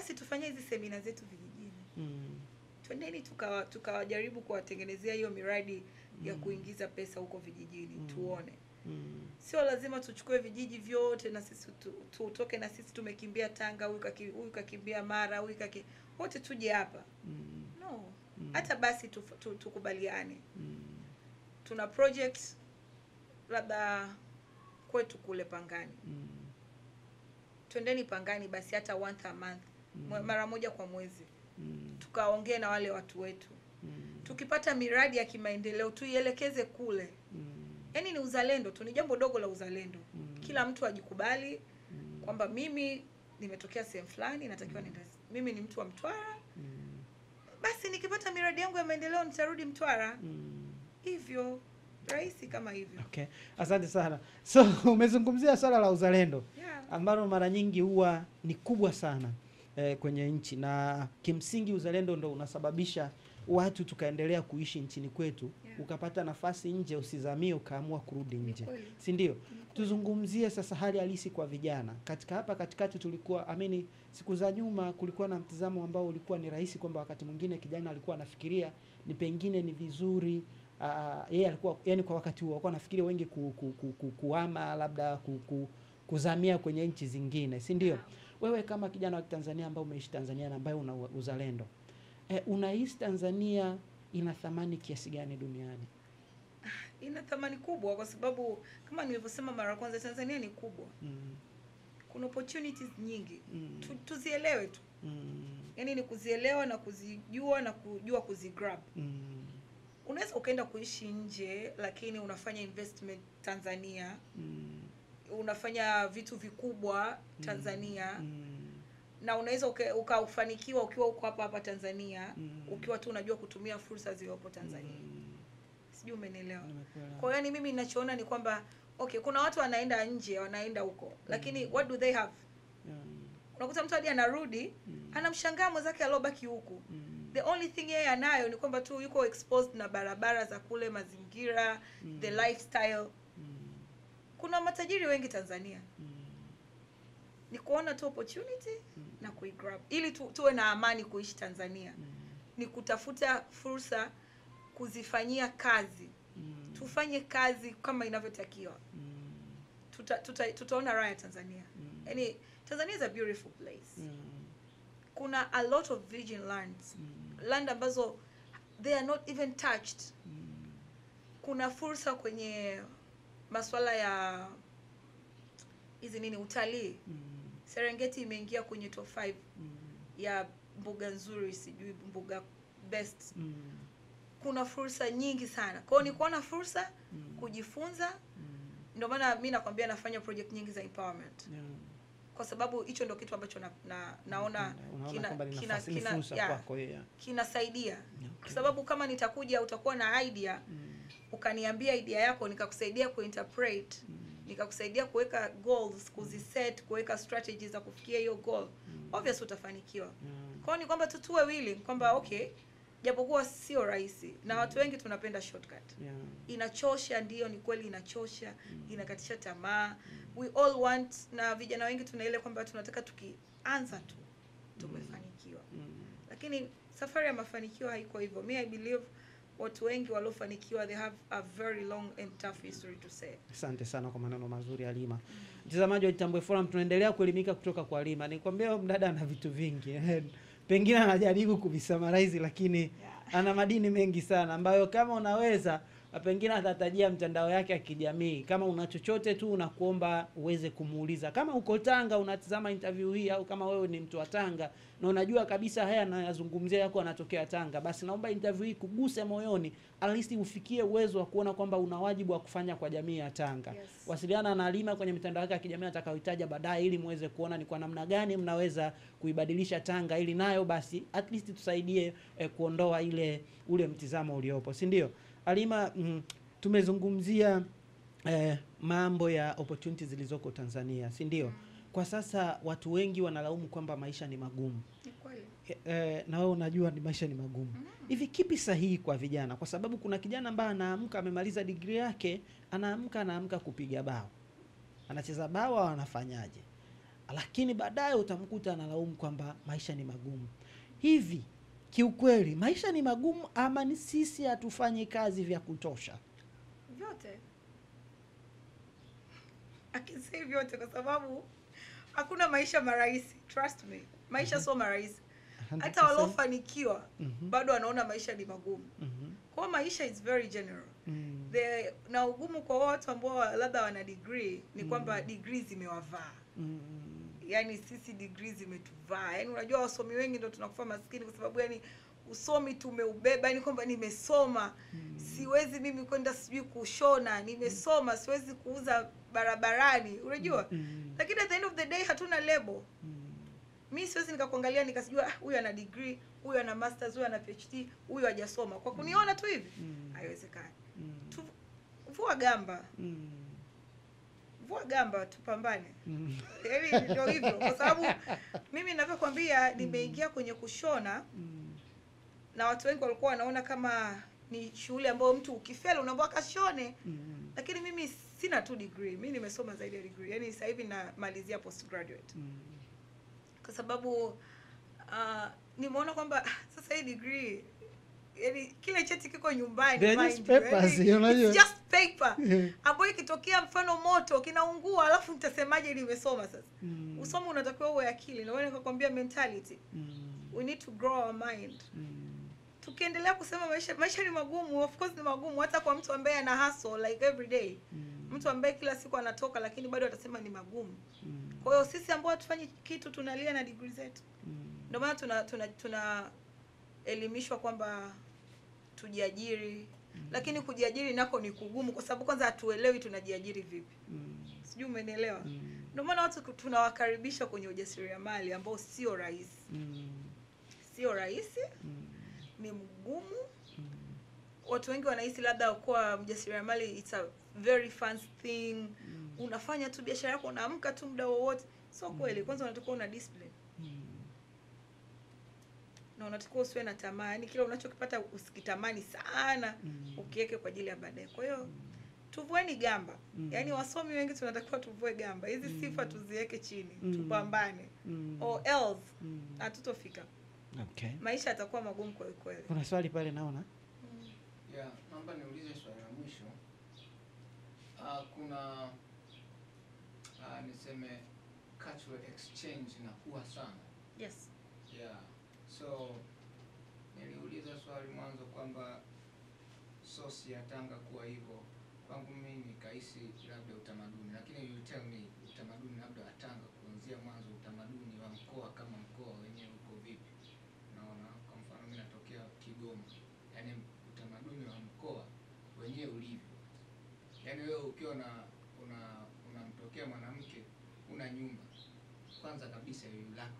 basi tufanye hizi semina zetu vijijini Mm. twendeni tukawajaribu tuka kuwatengenezea hiyo miradi mm. ya kuingiza pesa huko vijijini mm. tuone Mm. sio lazima tuchukue vijiji vyote na sisi tutoke tu- na sisi tumekimbia tanga huyu kaki- huyu kakimbia mara huyu kaki wote tuje hapa Mm. no hata basi tu, tu- tukubaliane Mm. tuna project labda kwetu kule pangani Mm. twendeni pangani basi hata once a month mwe- mara moja kwa mwezi Mm. tukaongee na wale watu wetu Mm. tukipata miradi ya kimaendeleo tuielekeze kule Mm. yaani ni uzalendo tu ni jambo dogo la uzalendo Mm. kila mtu ajikubali Mm. kwamba mimi nimetokea sehemu fulani natakiwa mm. mimi ni mtu wa mtwara Mm. basi nikipata miradi yangu ya maendeleo nitarudi mtwara Mm. hivyo rahisi kama hivyo Okay. Asante sana. So umezungumzia swala la uzalendo yeah. ambalo mara nyingi huwa ni kubwa sana eh, kwenye nchi. Na kimsingi uzalendo ndo unasababisha watu tukaendelea kuishi nchini kwetu Yeah. ukapata nafasi nje usizamie ukaamua kurudi nje. si ndio? Tuzungumzie sasa hali halisi kwa vijana. Katika hapa katikati tulikuwa amini siku za nyuma kulikuwa na mtizamo ambao ulikuwa ni rahisi kwamba wakati mwingine kijana alikuwa anafikiria ni pengine ni vizuri yeye alikuwa yani kwa wakati huo alikuwa anafikiria wengi ku, ku, ku, ku, kuama labda ku, ku, kuzamia kwenye nchi zingine. Si ndio? Yeah. Wewe kama kijana wa Tanzania ambaye umeishi Tanzania na ambaye una uzalendo e, unahisi Tanzania ina thamani kiasi gani duniani? Ina thamani kubwa kwa sababu kama nilivyosema mara ya kwanza tanzania ni kubwa. Mm, kuna opportunities nyingi. Mm, tu, tuzielewe tu. Mm, yaani ni kuzielewa na kuzijua na kujua kuzigrab. Mm, unaweza ukaenda kuishi nje lakini unafanya investment tanzania. Mm, unafanya vitu vikubwa tanzania mm, na unaweza uka- ukafanikiwa ukiwa uko hapa hapa tanzania Mm. ukiwa tu unajua kutumia fursa zilizopo tanzania. Mm, sijui umenielewa. Kwa hiyo yani mimi ninachoona ni kwamba okay kuna watu wanaenda nje wanaenda huko lakini what do they have? Mm, unakuta mtu hadi anarudi Mm. anamshangaa mwenzake aliobaki huku. Mm, the only thing yeye anayo ni kwamba tu yuko exposed na barabara za kule mazingira mm. the lifestyle. mm, kuna matajiri wengi tanzania. Mm, ni kuona tu opportunity mm. na kuigrab. Ili tu, tuwe na amani kuishi tanzania. Mm, ni kutafuta fursa kuzifanyia kazi. Mm, tufanye kazi kama inavyotakiwa. Mm, tuta, tuta, tutaona raha ya tanzania. Mm. yani tanzania is a beautiful place. Mm, kuna a lot of virgin lands. Mm, land ambazo they are not even touched. Mm, kuna fursa kwenye masuala ya hizi nini utalii. Mm, serengeti imeingia kwenye top 5 mm, ya mbuga nzuri sijui mbuga best. Mm, kuna fursa nyingi sana. Kwao ni kuona fursa Mm. kujifunza. Mm, ndio maana mi nakwambia nafanya project nyingi za empowerment. Yeah. kwa sababu hicho ndio kitu ambacho na, na, naona unaona kina- kina- kina- yeah, kinasaidia. Okay. kwa sababu kama nitakuja utakuwa na idea. Mm, ukaniambia idea yako nikakusaidia kuinterpret mm, nikakusaidia kuweka goals kuziset kuweka strategy za kufikia hiyo goal mm. obviously utafanikiwa yeah. kwao ni kwamba tutue willing kwamba okay japokuwa sio rahisi na watu wengi tunapenda shortcut Yeah. inachosha ndio ni kweli inachosha mm. inakatisha tamaa we all want na vijana wengi tuna ile kwamba tunataka tukianza tu tumefanikiwa Mm. lakini safari ya mafanikio haiko hivyo mi i believe watu wengi waliofanikiwa they have a very long and tough history to say Asante sana kwa maneno mazuri ya Lima. Mtazamaji wa Jitambue Forum, tunaendelea kuelimika kutoka kwa Lima. Nikwambia mdada ana vitu vingi pengine anajaribu kuvisamarize, lakini yeah, ana madini mengi sana ambayo kama unaweza pengine atatajia mtandao yake ya kijamii. Kama una chochote tu, unakuomba uweze kumuuliza. Kama uko Tanga unatizama interview hii, au kama wewe ni mtu wa Tanga na unajua kabisa haya anayazungumzia yako anatokea Tanga, basi naomba interview hii kuguse moyoni, at least ufikie uwezo wa kuona kwamba una wajibu wa kufanya kwa jamii ya Tanga. Yes. Wasiliana na Halima kwenye mitandao yake ya kijamii atakayohitaja baadaye, ili muweze kuona ni kwa namna gani mnaweza kuibadilisha Tanga, ili nayo basi at least tusaidie eh, kuondoa ile ule mtizamo uliopo, si ndio? Halima, mm, tumezungumzia eh, mambo ya opportunities zilizoko Tanzania, si ndio? Kwa sasa watu wengi wanalaumu kwamba maisha ni magumu. ni kweli. Eh, eh, na wewe unajua ni maisha ni magumu. Hivi Mm. kipi sahihi kwa vijana? Kwa sababu kuna kijana ambaye anaamka amemaliza digrii yake anaamka anaamka kupiga bao. Anacheza bao au anafanyaje? Lakini baadaye utamkuta analaumu kwamba maisha ni magumu. Hivi kiukweli maisha ni magumu ama ni sisi hatufanyi kazi vya kutosha? Vyote. Akisei vyote kwa sababu hakuna maisha marahisi trust me. Maisha sio marahisi. Hata 100%. waliofanikiwa Mhm, bado wanaona maisha ni magumu. Mhm, kwa hiyo maisha is very general. Mm, The, na ugumu kwa watu ambao labda wana degree ni kwamba Mm. -hmm. degree zimewavaa. Mm, yani sisi degree zimetuvaa. Yani unajua wasomi wengi ndio tunakufa maskini kwa sababu yani usomi tumeubeba yani kwamba nimesoma. Mm, siwezi mimi kwenda sijui kushona. Nimesoma siwezi kuuza barabarani. Unajua? Mm, lakini at the end of the day hatuna lebo. Mm, mi siwezi nikakuangalia nikasijua "Ah, huyu ana degree huyu ana masters huyu ana phd huyu hajasoma. Kwa kuniona tu hivi? Mm, haiwezekani. Mm, tu vua gamba. Mm, vua gamba tupambane. Mm, yaani ndio hivyo kwa sababu mimi ninavyokwambia nimeingia kwenye kushona mm, na watu wengi walikuwa wanaona kama ni shughuli ambayo mtu ukifeli unaomba kashone mm, lakini mimi sina tu degree mimi nimesoma zaidi ya degree. Yaani sasa hivi namalizia postgraduate. Mm. kwa sababu uh, nimeona kwamba ah, sasa hii degree yani kile cheti kiko nyumbani papers, unajua. it's just paper. Ambayo ikitokea mfano moto kinaungua alafu nitasemaje limesoma? sasa? Mm, usomo unatakiwa uwe akili. Ndio maana nikakwambia mentality. Mm, we need to grow our mind. Mm, tukiendelea kusema maisha maisha ni magumu of course ni magumu. Hata kwa mtu ambaye ana hustle like every day. Mm, mtu ambaye kila siku anatoka lakini bado atasema ni magumu. Mm, kwa hiyo sisi ambao hatufanyi kitu tunalia na degree zetu. Mm, ndio maana tuna, tuna tuna tunaelimishwa kwamba tujiajiri. Mm. lakini kujiajiri nako ni kugumu kwa sababu kwanza hatuelewi tunajiajiri vipi. Mm, sijui umenielewa? Mm, ndio maana watu tunawakaribisha kwenye ujasiriamali ambao sio rahisi. Mm, sio rahisi mm, ni mgumu. Mm. watu wengi wanahisi labda kuwa mjasiriamali it's a very fun thing. Mm. unafanya tu biashara yako unaamka tu muda wowote. Sio kweli kwanza unatakiwa una discipline. Mm. Na unatakiwa usiwe na tamaa yani kile unachokipata usikitamani sana Mm. ukiweke kwa ajili ya baadaye kwa hiyo tuvueni gamba Mm. yaani wasomi wengi tunatakiwa tuvue gamba hizi mm. sifa tuziweke chini Mm. tupambane Mm. or else Mm. hatutofika Okay. maisha yatakuwa magumu kweli kweli Kuna swali pale naona. Yeah, naomba niulize swali la mwisho. Uh, kuna uh, niseme cultural exchange inakuwa sana. yes Yeah. So niliuliza swali mwanzo kwamba sosi ya Tanga kuwa hivyo. Kwangu mimi nikahisi labda utamaduni, lakini you tell me utamaduni labda wa Tanga kuanzia mwanzo, utamaduni wa mkoa kama mkoa wenyewe uko vipi? Naona kwa mfano mimi natokea Kigoma, yaani utamaduni wa mkoa wenyewe ulivyo, yaani wewe ukiwa na una unamtokea mwanamke una nyumba, kwanza kabisa you lack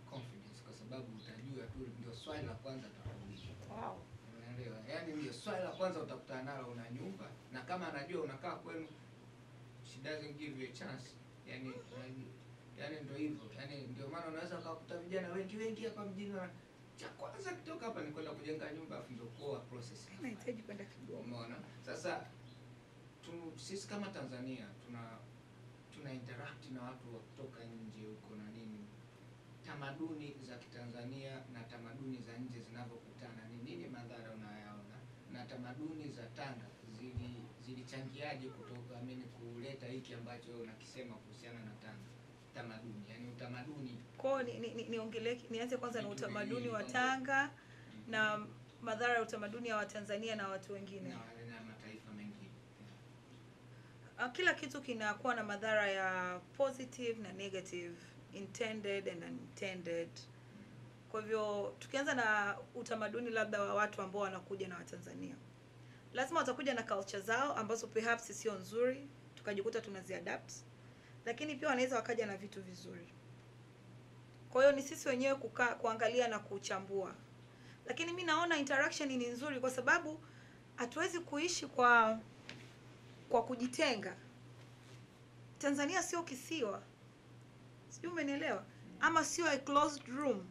sababu tu, ndio swali la kwanza wow. Unaelewa? Yaani ndio swali la kwanza utakutana nalo, una nyumba na kama anajua unakaa kwenu, she doesn't give you a chance. Yaani yaani ndio hivyo. Yaani ndio maana unaweza ukakuta vijana wengi wengi hapa mjini na cha kwanza kitoka hapa ni kwenda kujenga nyumba afu ndio kuoa process. nahitaji kwenda Kigoma Umeona? Sasa tu, sisi kama Tanzania tuna tuna interact na watu wa kutoka nje huko na nini, tamaduni za Kitanzania na tamaduni za nje zinavyokutana, ni nini madhara unayaona, na tamaduni za Tanga zili zilichangiaje kutoka amini kuleta hiki ambacho unakisema kuhusiana na Tanga? Tamaduni, yani utamaduni. Kwao ni, ni, ni, niongelee nianze kwanza na utamaduni wa. Tanga na madhara ya utamaduni ya Watanzania na watu wengine. Na, na mataifa mengine. Yeah. kila kitu kinakuwa na madhara ya positive na negative intended and unintended. Kwa hivyo tukianza na utamaduni labda wa watu ambao wanakuja na watanzania. Lazima watakuja na culture zao ambazo perhaps sio nzuri tukajikuta tunaziadapt lakini pia wanaweza wakaja na vitu vizuri. Kwa hiyo ni sisi wenyewe kukaa kuangalia na kuchambua. Lakini mi naona interaction ni nzuri kwa sababu hatuwezi kuishi kwa kwa kujitenga. Tanzania sio kisiwa sijui umenielewa ama sio a closed room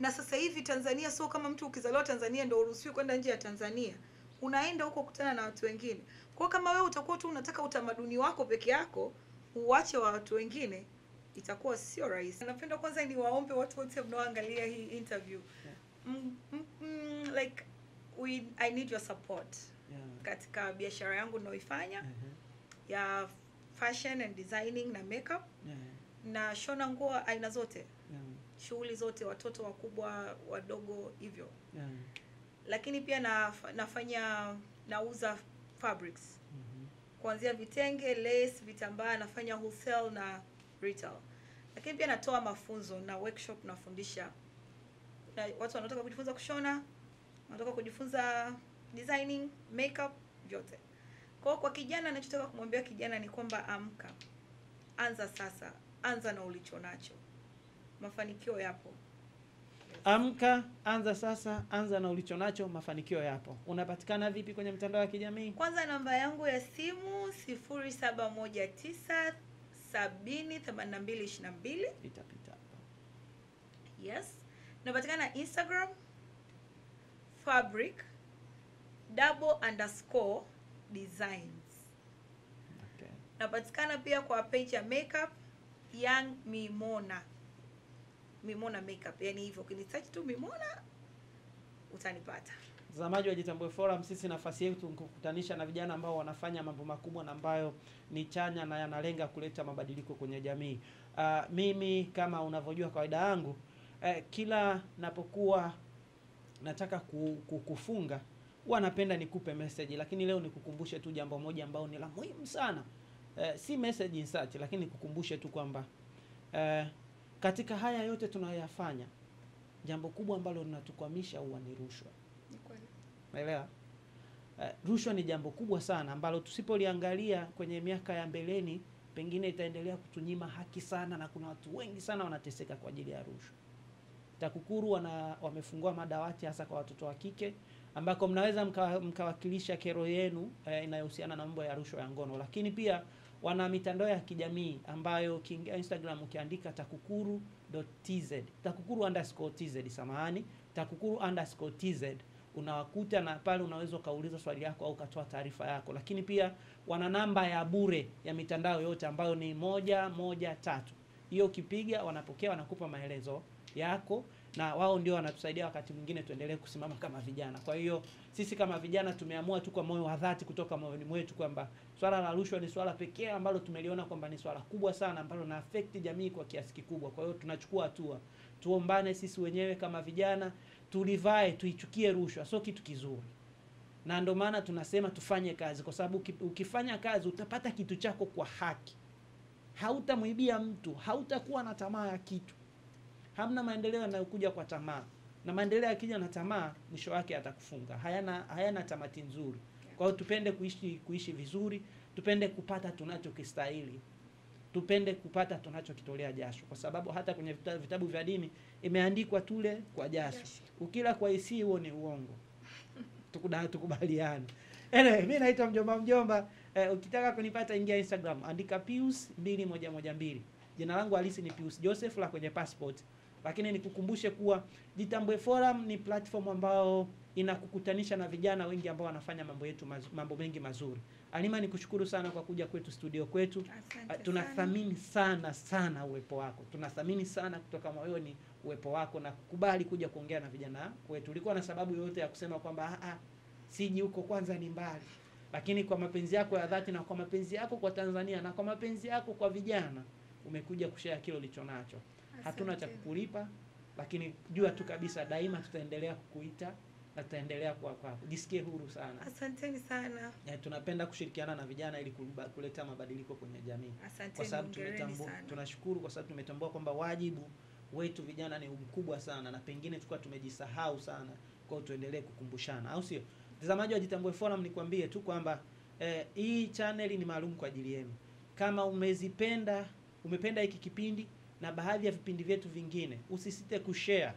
na sasa hivi tanzania sio kama mtu ukizaliwa tanzania ndo uruhusiwi kwenda nje ya tanzania unaenda huko kutana na watu wengine kwao kama wewe utakuwa tu unataka utamaduni wako peke yako uwache wa watu wengine itakuwa sio rahisi. Napenda kwanza ni waombe watu wote mnaoangalia hii interview mm, mm, mm, like we, I need your support Yeah. katika biashara yangu ninayoifanya -hmm. ya fashion and designing na makeup Yeah. Na shona nguo aina zote. Yeah. shughuli zote watoto wakubwa wadogo hivyo. Yeah. lakini pia na, nafanya nauza fabrics. Mm -hmm. kuanzia vitenge lace vitambaa nafanya wholesale na retail. Lakini pia natoa mafunzo na workshop nafundisha na watu wanataka kujifunza kushona wanataka kujifunza designing makeup vyote. Kwa kwa kijana anachotaka kumwambia kijana ni kwamba amka. Anza sasa anza na ulicho nacho mafanikio yapo Amka, anza sasa, anza na ulicho nacho, mafanikio yapo. Unapatikana vipi kwenye mtandao wa kijamii? kwanza namba yangu ya simu sifuri saba moja tisa sabini themanini na mbili ishirini na mbili Itapita hapa. yes napatikana instagram fabric double underscore designs Okay. napatikana pia kwa page ya makeup young mimona mimona makeup yani hivyo ukinisearch tu mimona utanipata Mtazamaji wa Jitambue Forum, sisi nafasi yetu kukutanisha na vijana ambao wanafanya mambo makubwa na ambayo ni chanya na yanalenga kuleta mabadiliko kwenye jamii. Uh, mimi kama unavyojua kawaida yangu eh, kila napokuwa nataka ku, ku, kufunga huwa napenda nikupe message, lakini leo nikukumbushe tu jambo moja ambao ni la muhimu sana. Uh, si message in search, lakini kukumbushe tu kwamba uh, katika haya yote tunayoyafanya, jambo kubwa ambalo linatukwamisha huwa ni rushwa. Ni Uh, rushwa ni jambo kubwa sana ambalo tusipoliangalia kwenye miaka ya mbeleni pengine itaendelea kutunyima haki sana, na kuna watu wengi sana wanateseka kwa ajili ya rushwa. TAKUKURU wana wamefungua madawati hasa kwa watoto wa kike ambako mnaweza mkawakilisha mka, kero yenu eh, inayohusiana na mambo ya rushwa ya ngono, lakini pia wana mitandao ya kijamii ambayo ukiingia Instagram ukiandika takukuru.tz takukuru underscore tz, samahani, takukuru underscore tz unawakuta na pale unaweza ukauliza swali yako au ukatoa taarifa yako, lakini pia wana namba ya bure ya mitandao yote ambayo ni moja moja tatu. Hiyo ukipiga wanapokea, wanakupa maelezo yako na wao ndio wanatusaidia wakati mwingine tuendelee kusimama kama vijana. Kwa hiyo sisi kama vijana tumeamua tu kwa moyo wa dhati kutoka moyoni mwetu kwamba swala la rushwa ni swala pekee ambalo tumeliona kwamba ni swala kubwa sana ambalo na affect jamii kwa kiasi kikubwa. Kwa hiyo tunachukua hatua, tuombane sisi wenyewe kama vijana, tulivae, tuichukie rushwa, sio kitu kizuri na ndio maana tunasema tufanye kazi, kwa sababu ukifanya kazi utapata kitu chako kwa haki, hautamwibia mtu, hautakuwa na tamaa ya kitu. Hamna maendeleo yanayokuja kwa tamaa, na maendeleo yakija na tamaa, mwisho wake atakufunga, hayana hayana tamati nzuri. Kwa hiyo tupende kuishi kuishi vizuri, tupende kupata tunachokistahili, tupende kupata tunachokitolea jasho, kwa sababu hata kwenye vita- vitabu vya dini imeandikwa tule kwa jasho, ukila kwa hisia huo ni uongo. Tukuda- tukubaliane. Anyway, mi naitwa mjomba mjomba. Eh, ukitaka kunipata ingia Instagram, andika Pius 2112. Jina langu halisi ni Pius Joseph la kwenye passport. Lakini nikukumbushe kuwa Jitambue Forum ni platform ambayo inakukutanisha na vijana wengi ambao wanafanya mambo yetu mazu, mambo mengi mazuri. Alima, nikushukuru sana kwa kuja kwetu studio kwetu. Asante tunathamini sana sana uwepo wako, tunathamini sana kutoka moyoni uwepo wako na kukubali kuja kuongea na vijana wetu. Ulikuwa na sababu yoyote ya kusema kwamba "Ah, ah, siji huko, kwanza ni mbali, lakini kwa mapenzi yako ya dhati na kwa mapenzi yako kwa Tanzania na kwa mapenzi yako kwa vijana umekuja kushare kile ulicho nacho. Hatuna cha kukulipa, lakini jua tu kabisa daima tutaendelea kukuita na tutaendelea kuwa kwako. Jisikie huru sana. Asanteni sana. Ya, tunapenda kushirikiana na vijana ili kuleta mabadiliko kwenye jamii kwa sababu tumetambua, tunashukuru kwa sababu tumetambua kwamba wajibu wetu vijana ni mkubwa sana, na pengine tulikuwa tumejisahau sana. Kwa hiyo tuendelee kukumbushana, au sio? Mtazamaji wa Jitambue Forum, nikwambie tu kwamba eh, hii channel ni maalum kwa ajili yenu. Kama umezipenda umependa hiki kipindi na baadhi ya vipindi vyetu vingine, usisite kushare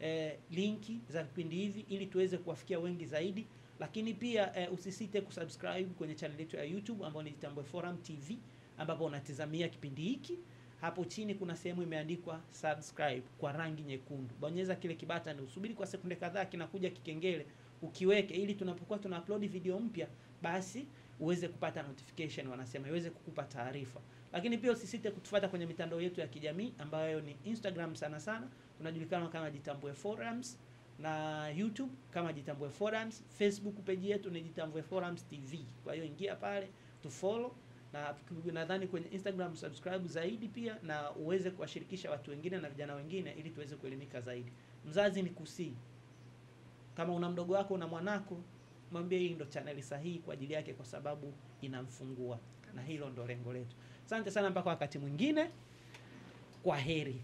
eh, linki za vipindi hivi ili tuweze kuwafikia wengi zaidi, lakini pia eh, usisite kusubscribe kwenye channel yetu ya YouTube ambayo ni Jitambue Forum TV ambapo unatizamia kipindi hiki. Hapo chini kuna sehemu imeandikwa subscribe kwa rangi nyekundu. Bonyeza kile kibatani, usubiri kwa sekunde kadhaa, kinakuja kikengele, ukiweke ili tunapokuwa tuna upload video mpya, basi uweze kupata notification, wanasema iweze kukupa taarifa. Lakini pia usisite kutufuata kwenye mitandao yetu ya kijamii ambayo ni Instagram sana sana tunajulikana kama Jitambue Forums na YouTube kama Jitambue Forums, Facebook page yetu ni Jitambue Forums TV. Kwa hiyo ingia pale tu follow na nadhani kwenye Instagram subscribe zaidi pia na uweze kuwashirikisha watu wengine na vijana wengine ili tuweze kuelimika zaidi. Mzazi ni kusii, kama una mdogo wako una mwanako, mwambie hii ndo chaneli sahihi kwa ajili yake, kwa sababu inamfungua, na hilo ndo lengo letu. Asante sana, mpaka wakati mwingine, kwa heri.